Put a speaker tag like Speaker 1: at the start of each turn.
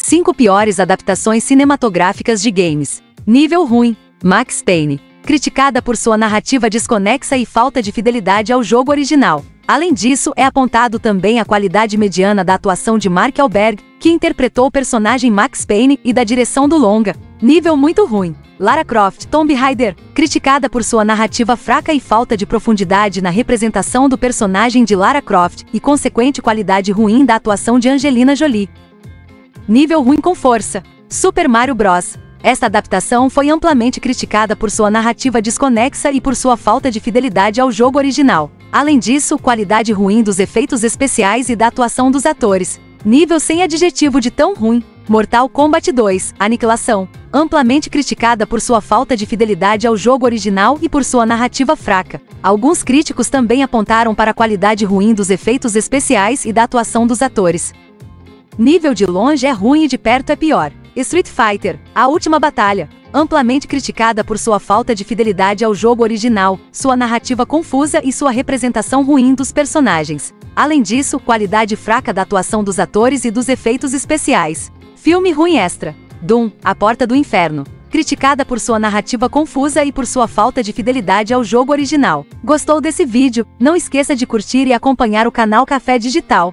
Speaker 1: 5 piores adaptações cinematográficas de games. Nível ruim. Max Payne. Criticada por sua narrativa desconexa e falta de fidelidade ao jogo original. Além disso, é apontado também a qualidade mediana da atuação de Mark Alberg, que interpretou o personagem Max Payne, e da direção do longa. Nível muito ruim. Lara Croft, Tomb Raider, criticada por sua narrativa fraca e falta de profundidade na representação do personagem de Lara Croft e consequente qualidade ruim da atuação de Angelina Jolie. Nível ruim com força. Super Mario Bros. Esta adaptação foi amplamente criticada por sua narrativa desconexa e por sua falta de fidelidade ao jogo original. Além disso, qualidade ruim dos efeitos especiais e da atuação dos atores. Nível sem adjetivo de tão ruim. Mortal Kombat 2, Aniquilação. Amplamente criticada por sua falta de fidelidade ao jogo original e por sua narrativa fraca. Alguns críticos também apontaram para a qualidade ruim dos efeitos especiais e da atuação dos atores. Nível de longe é ruim e de perto é pior. Street Fighter, A Última Batalha. Amplamente criticada por sua falta de fidelidade ao jogo original, sua narrativa confusa e sua representação ruim dos personagens. Além disso, qualidade fraca da atuação dos atores e dos efeitos especiais. Filme ruim extra. Doom, A Porta do Inferno. Criticada por sua narrativa confusa e por sua falta de fidelidade ao jogo original. Gostou desse vídeo? Não esqueça de curtir e acompanhar o canal Café Digital.